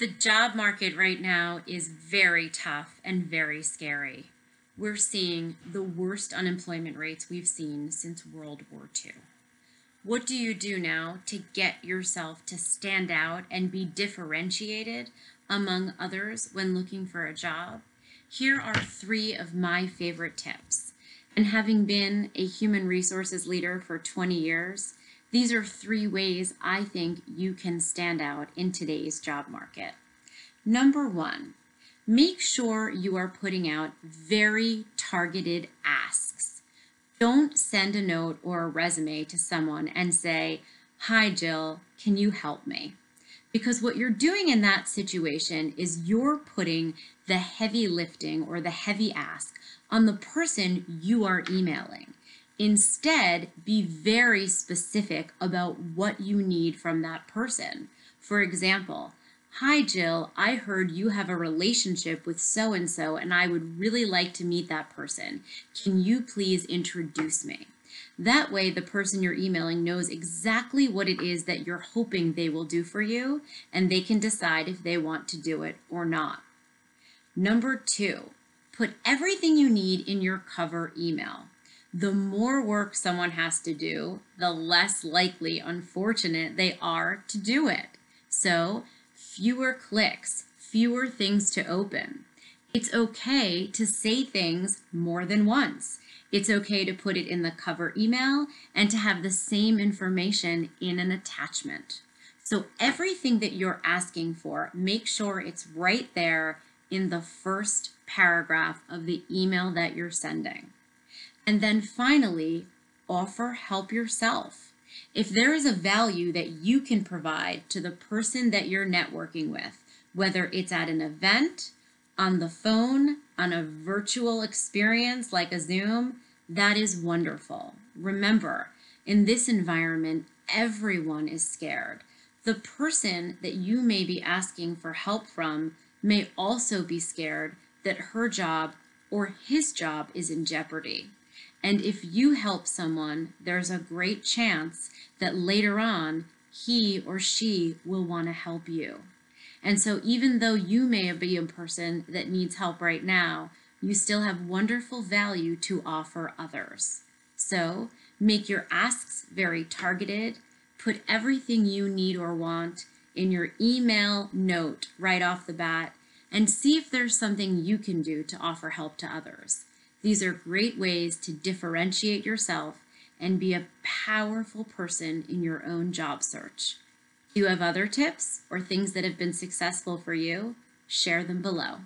The job market right now is very tough and very scary. We're seeing the worst unemployment rates we've seen since World War II. What do you do now to get yourself to stand out and be differentiated among others when looking for a job? Here are three of my favorite tips. And having been a human resources leader for 20 years, these are three ways I think you can stand out in today's job market. Number one, make sure you are putting out very targeted asks. Don't send a note or a resume to someone and say, Hi, Jill, can you help me? Because what you're doing in that situation is you're putting the heavy lifting or the heavy ask on the person you are emailing. Instead, be very specific about what you need from that person. For example, Hi, Jill. I heard you have a relationship with so and so, and I would really like to meet that person. Can you please introduce me? That way, the person you're emailing knows exactly what it is that you're hoping they will do for you, and they can decide if they want to do it or not. Number two, put everything you need in your cover email. The more work someone has to do, the less likely, unfortunate, they are to do it. So fewer clicks, fewer things to open. It's okay to say things more than once. It's okay to put it in the cover email and to have the same information in an attachment. So everything that you're asking for, make sure it's right there in the first paragraph of the email that you're sending. And then finally, offer help yourself. If there is a value that you can provide to the person that you're networking with, whether it's at an event, on the phone, on a virtual experience like a Zoom, that is wonderful. Remember, in this environment, everyone is scared. The person that you may be asking for help from may also be scared that her job or his job is in jeopardy. And if you help someone, there's a great chance that later on he or she will want to help you. And so even though you may be a person that needs help right now, you still have wonderful value to offer others. So make your asks very targeted, put everything you need or want in your email note right off the bat, and see if there's something you can do to offer help to others. These are great ways to differentiate yourself and be a powerful person in your own job search. Do you have other tips or things that have been successful for you? Share them below.